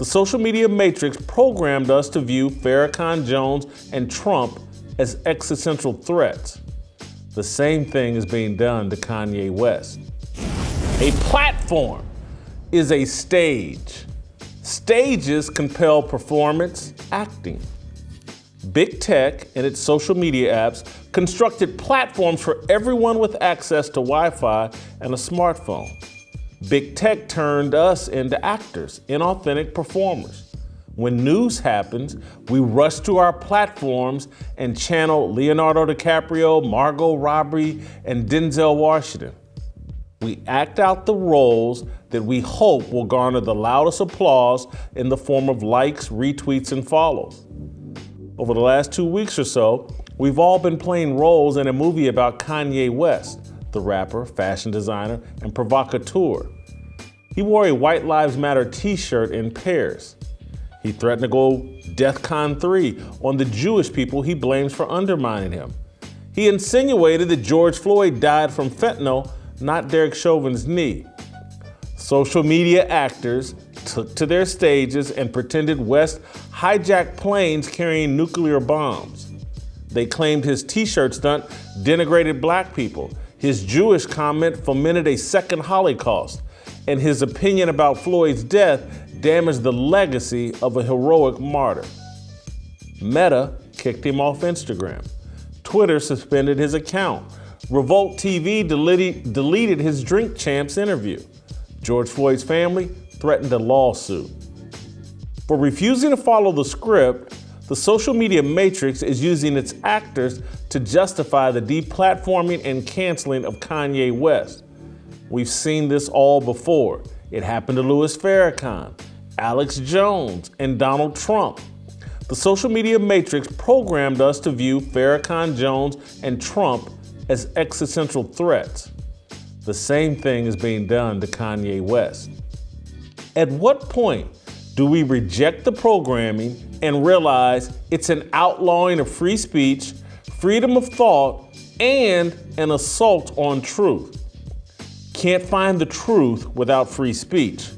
The social media matrix programmed us to view Farrakhan Jones and Trump as existential threats. The same thing is being done to Kanye West. A platform is a stage. Stages compel performance, acting. Big Tech and its social media apps constructed platforms for everyone with access to Wi Fi and a smartphone. Big Tech turned us into actors, inauthentic performers. When news happens, we rush to our platforms and channel Leonardo DiCaprio, Margot Robbie, and Denzel Washington. We act out the roles that we hope will garner the loudest applause in the form of likes, retweets, and follows. Over the last two weeks or so, we've all been playing roles in a movie about Kanye West, the rapper, fashion designer, and provocateur. He wore a White Lives Matter t shirt in Paris. He threatened to go DEFCON 3 on the Jewish people he blames for undermining him. He insinuated that George Floyd died from fentanyl, not Derek Chauvin's knee. Social media actors took to their stages and pretended West hijacked planes carrying nuclear bombs. They claimed his t shirt stunt denigrated black people. His Jewish comment fomented a second Holocaust, and his opinion about Floyd's death damaged the legacy of a heroic martyr. Meta kicked him off Instagram. Twitter suspended his account. Revolt TV deleted, deleted his Drink Champs interview. George Floyd's family threatened a lawsuit. For refusing to follow the script, the social media matrix is using its actors to justify the deplatforming and canceling of Kanye West. We've seen this all before. It happened to Louis Farrakhan, Alex Jones, and Donald Trump. The social media matrix programmed us to view Farrakhan Jones and Trump as existential threats. The same thing is being done to Kanye West. At what point do we reject the programming and realize it's an outlawing of free speech, freedom of thought, and an assault on truth? Can't find the truth without free speech.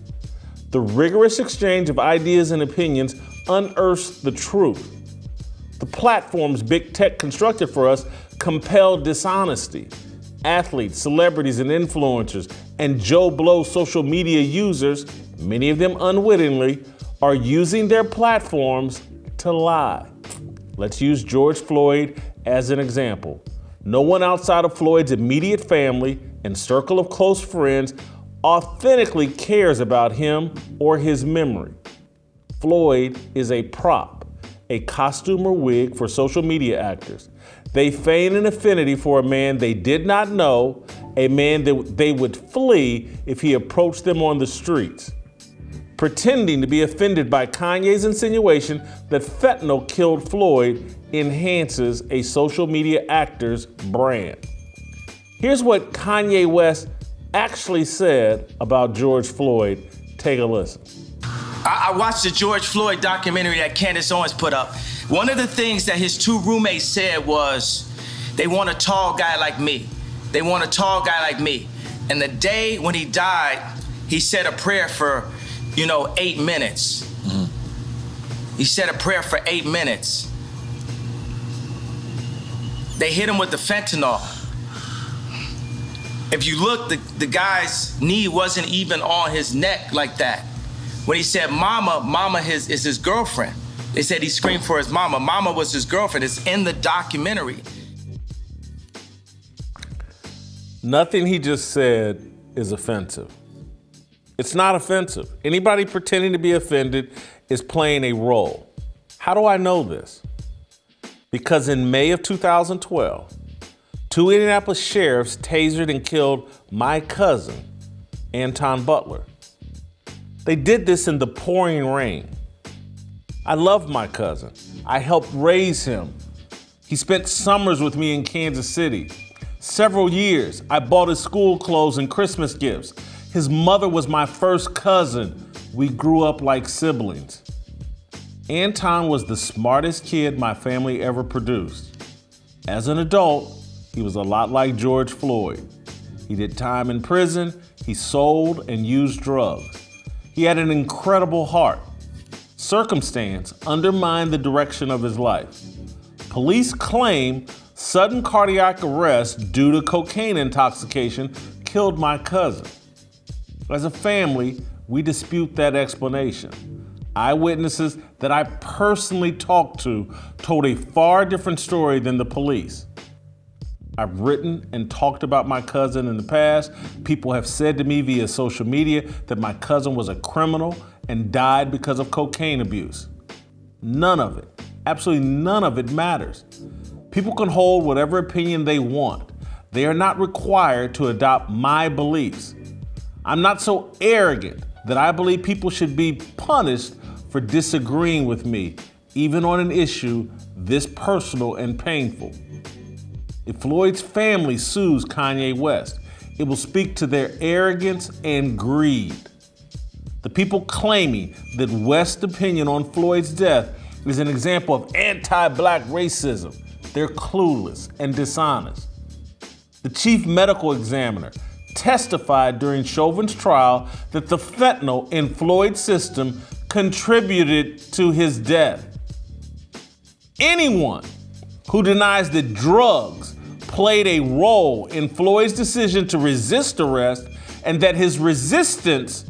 The rigorous exchange of ideas and opinions unearths the truth. The platforms big tech constructed for us compel dishonesty. Athletes, celebrities, and influencers, and Joe Blow social media users many of them unwittingly, are using their platforms to lie. Let's use George Floyd as an example. No one outside of Floyd's immediate family and circle of close friends authentically cares about him or his memory. Floyd is a prop, a costume or wig for social media actors. They feign an affinity for a man they did not know, a man that they would flee if he approached them on the streets pretending to be offended by Kanye's insinuation that fentanyl killed Floyd enhances a social media actor's brand. Here's what Kanye West actually said about George Floyd. Take a listen. I, watched the George Floyd documentary that Candace Owens put up. One of the things that his two roommates said was, they want a tall guy like me. They want a tall guy like me. And the day when he died, he said a prayer for you know, eight minutes. Mm-hmm. He said a prayer for eight minutes. They hit him with the fentanyl. If you look, the, the guy's knee wasn't even on his neck like that. When he said mama, mama his, is his girlfriend. They said he screamed for his mama. Mama was his girlfriend. It's in the documentary. Nothing he just said is offensive. It's not offensive. Anybody pretending to be offended is playing a role. How do I know this? Because in May of 2012, two Indianapolis sheriffs tasered and killed my cousin, Anton Butler. They did this in the pouring rain. I loved my cousin. I helped raise him. He spent summers with me in Kansas City. Several years, I bought his school clothes and Christmas gifts. His mother was my first cousin. We grew up like siblings. Anton was the smartest kid my family ever produced. As an adult, he was a lot like George Floyd. He did time in prison, he sold and used drugs. He had an incredible heart. circumstance undermined the direction of his life. Police claim sudden cardiac arrest due to cocaine intoxication killed my cousin. As a family, we dispute that explanation. Eyewitnesses that I personally talked to told a far different story than the police. I've written and talked about my cousin in the past. People have said to me via social media that my cousin was a criminal and died because of cocaine abuse. None of it, absolutely none of it matters. People can hold whatever opinion they want. They are not required to adopt my beliefs. I'm not so arrogant that I believe people should be punished for disagreeing with me, even on an issue this personal and painful. If Floyd's family sues Kanye West, it will speak to their arrogance and greed. The people claiming that West's opinion on Floyd's death is an example of anti black racism, they're clueless and dishonest. The chief medical examiner testified during Chauvin's trial that the fentanyl in Floyd's system contributed to his death. Anyone who denies that drugs played a role in Floyd's decision to resist arrest and that his resistance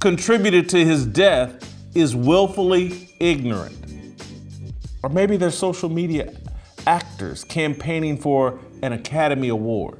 contributed to his death is willfully ignorant. Or maybe they're social media actors campaigning for an Academy Award.